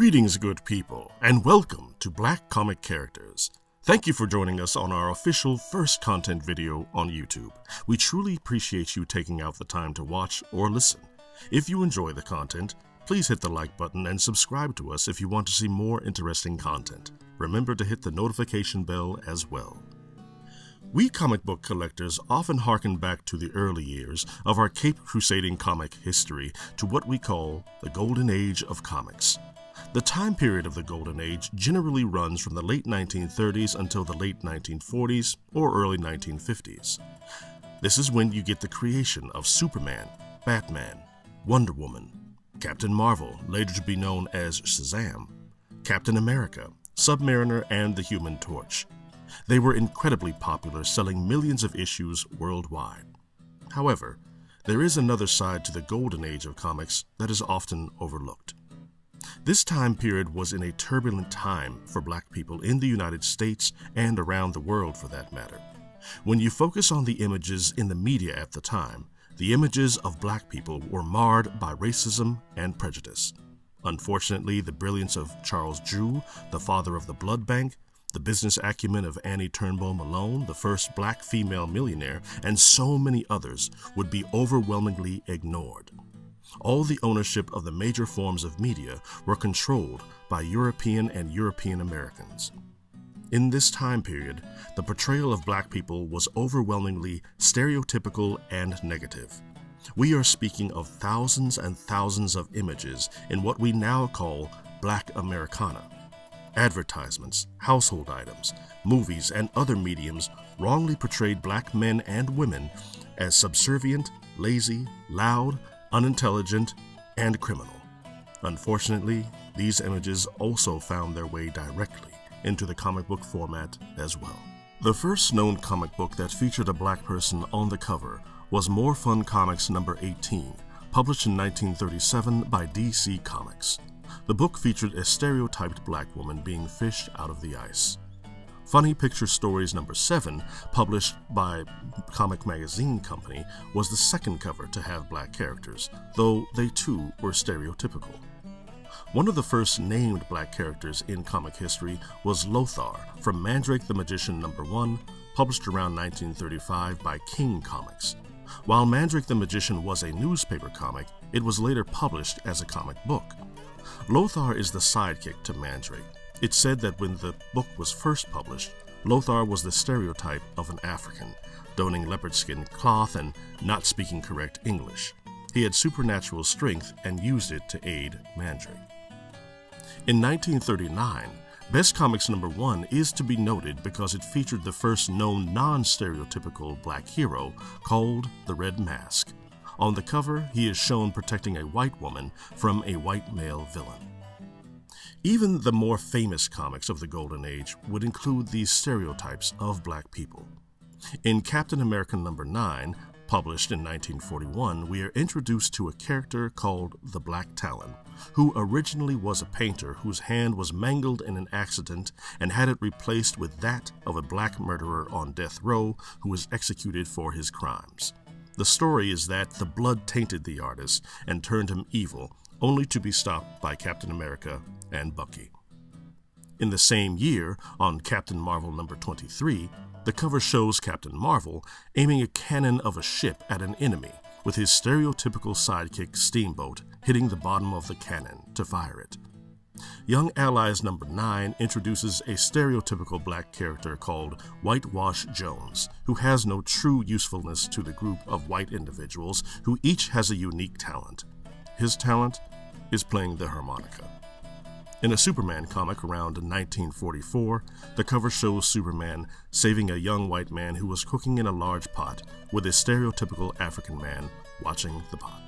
Greetings, good people, and welcome to Black Comic Characters. Thank you for joining us on our official first content video on YouTube. We truly appreciate you taking out the time to watch or listen. If you enjoy the content, please hit the like button and subscribe to us if you want to see more interesting content. Remember to hit the notification bell as well. We comic book collectors often harken back to the early years of our Cape Crusading comic history to what we call the Golden Age of Comics. The time period of the Golden Age generally runs from the late 1930s until the late 1940s or early 1950s. This is when you get the creation of Superman, Batman, Wonder Woman, Captain Marvel, later to be known as Shazam, Captain America, Submariner, and the Human Torch. They were incredibly popular, selling millions of issues worldwide. However, there is another side to the golden age of comics that is often overlooked. This time period was in a turbulent time for black people in the United States and around the world for that matter. When you focus on the images in the media at the time, the images of black people were marred by racism and prejudice. Unfortunately, the brilliance of Charles Drew, the father of the blood bank, the business acumen of Annie Turnbull Malone, the first black female millionaire, and so many others would be overwhelmingly ignored. All the ownership of the major forms of media were controlled by European and European Americans. In this time period, the portrayal of black people was overwhelmingly stereotypical and negative. We are speaking of thousands and thousands of images in what we now call Black Americana. Advertisements, household items, movies, and other mediums wrongly portrayed black men and women as subservient, lazy, loud, unintelligent, and criminal. Unfortunately, these images also found their way directly into the comic book format as well. The first known comic book that featured a black person on the cover was More Fun Comics number 18, published in 1937 by DC Comics. The book featured a stereotyped black woman being fished out of the ice. Funny Picture Stories number 7, published by Comic Magazine Company, was the second cover to have black characters, though they too were stereotypical. One of the first named black characters in comic history was Lothar from Mandrake the Magician number 1, published around 1935 by King Comics. While Mandrake the Magician was a newspaper comic, it was later published as a comic book. Lothar is the sidekick to Mandrake. It's said that when the book was first published, Lothar was the stereotype of an African, donning leopard skin cloth and not speaking correct English. He had supernatural strength and used it to aid Mandrake. In 1939, Best Comics number 1 is to be noted because it featured the first known non-stereotypical black hero called the Red Mask. On the cover, he is shown protecting a white woman from a white male villain. Even the more famous comics of the Golden Age would include these stereotypes of black people. In Captain America number 9, published in 1941, we are introduced to a character called the Black Talon, who originally was a painter whose hand was mangled in an accident and had it replaced with that of a black murderer on death row who was executed for his crimes. The story is that the blood tainted the artist and turned him evil, only to be stopped by Captain America and Bucky. In the same year, on Captain Marvel number 23, the cover shows Captain Marvel aiming a cannon of a ship at an enemy, with his stereotypical sidekick Steamboat hitting the bottom of the cannon to fire it. Young Allies number 9 introduces a stereotypical black character called Whitewash Jones, who has no true usefulness to the group of white individuals who each has a unique talent. His talent is playing the harmonica. In a Superman comic around 1944, the cover shows Superman saving a young white man who was cooking in a large pot with a stereotypical African man watching the pot.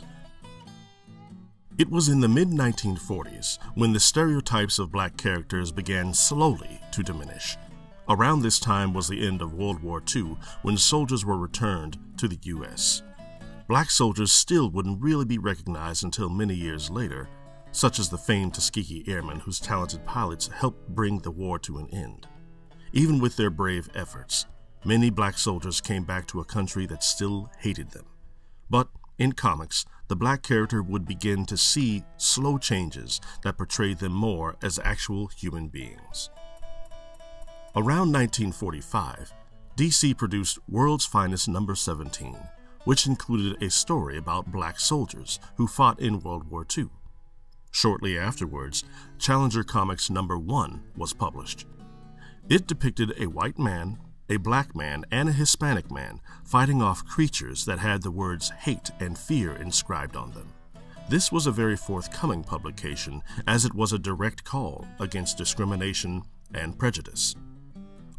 It was in the mid 1940s when the stereotypes of black characters began slowly to diminish. Around this time was the end of World War II when soldiers were returned to the U.S. Black soldiers still wouldn't really be recognized until many years later such as the famed Tuskegee Airmen whose talented pilots helped bring the war to an end. Even with their brave efforts, many black soldiers came back to a country that still hated them. But in comics, the black character would begin to see slow changes that portrayed them more as actual human beings. Around 1945, DC produced World's Finest Number 17, which included a story about black soldiers who fought in World War II. Shortly afterwards, Challenger Comics number 1 was published. It depicted a white man, a black man, and a Hispanic man fighting off creatures that had the words hate and fear inscribed on them. This was a very forthcoming publication as it was a direct call against discrimination and prejudice.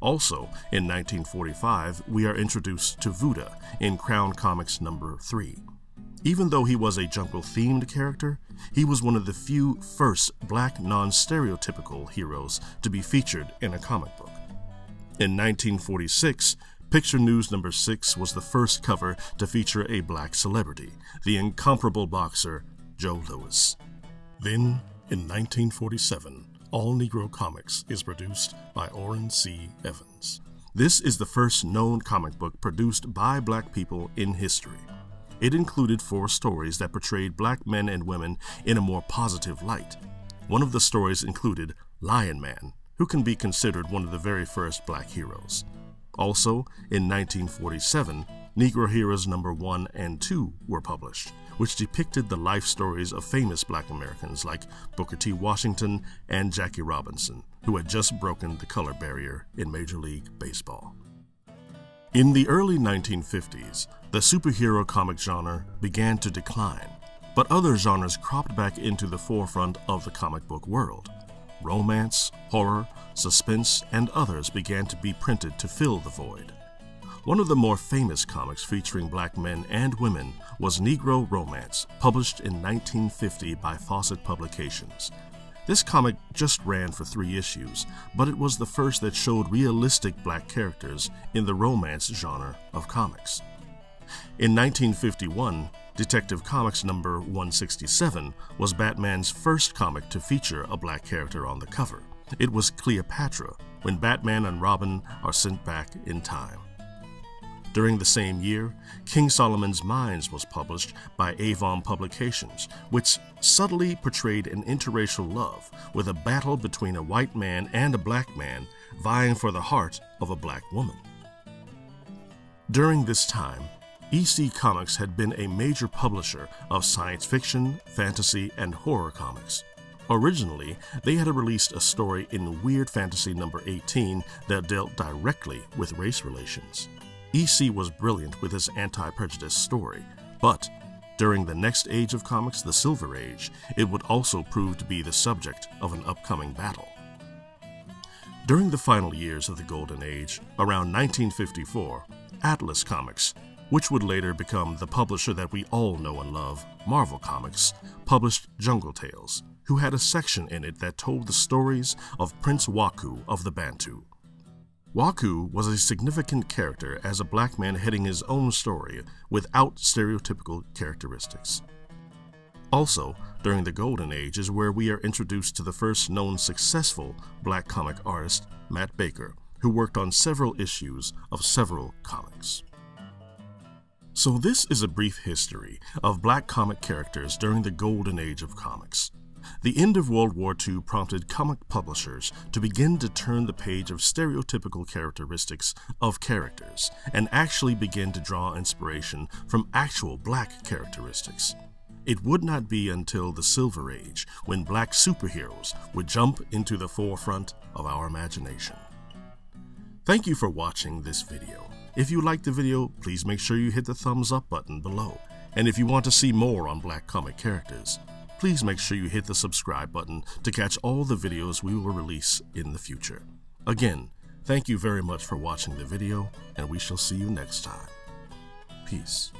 Also, in 1945, we are introduced to Voodah in Crown Comics number 3. Even though he was a jungle-themed character, he was one of the few first black non-stereotypical heroes to be featured in a comic book. In 1946, Picture News number 6 was the first cover to feature a black celebrity, the incomparable boxer Joe Louis. Then, in 1947, All Negro Comics is produced by Orrin C. Evans. This is the first known comic book produced by black people in history. It included four stories that portrayed black men and women in a more positive light. One of the stories included Lion Man, who can be considered one of the very first black heroes. Also, in 1947, Negro Heroes number 1 and 2 were published, which depicted the life stories of famous black Americans like Booker T. Washington and Jackie Robinson, who had just broken the color barrier in Major League Baseball. In the early 1950s, the superhero comic genre began to decline, but other genres cropped back into the forefront of the comic book world. Romance, horror, suspense, and others began to be printed to fill the void. One of the more famous comics featuring black men and women was Negro Romance, published in 1950 by Fawcett Publications. This comic just ran for three issues, but it was the first that showed realistic black characters in the romance genre of comics. In 1951, Detective Comics number 167 was Batman's first comic to feature a black character on the cover. It was Cleopatra, when Batman and Robin are sent back in time. During the same year, King Solomon's Mines was published by Avon Publications, which subtly portrayed an interracial love with a battle between a white man and a black man vying for the heart of a black woman. During this time, EC Comics had been a major publisher of science fiction, fantasy, and horror comics. Originally, they had released a story in Weird Fantasy number 18 that dealt directly with race relations. EC was brilliant with his anti-prejudice story, but during the next age of comics, the Silver Age, it would also prove to be the subject of an upcoming battle. During the final years of the Golden Age, around 1954, Atlas Comics, which would later become the publisher that we all know and love, Marvel Comics, published Jungle Tales, who had a section in it that told the stories of Prince Waku of the Bantu. Waku was a significant character as a black man heading his own story without stereotypical characteristics. Also, during the Golden Age is where we are introduced to the first known successful black comic artist, Matt Baker, who worked on several issues of several comics. So this is a brief history of black comic characters during the Golden Age of comics. The end of World War II prompted comic publishers to begin to turn the page of stereotypical characteristics of characters and actually begin to draw inspiration from actual black characteristics. It would not be until the Silver Age when black superheroes would jump into the forefront of our imagination. Thank you for watching this video. If you liked the video, please make sure you hit the thumbs up button below. And if you want to see more on black comic characters, please make sure you hit the subscribe button to catch all the videos we will release in the future. Again, thank you very much for watching the video, and we shall see you next time. Peace.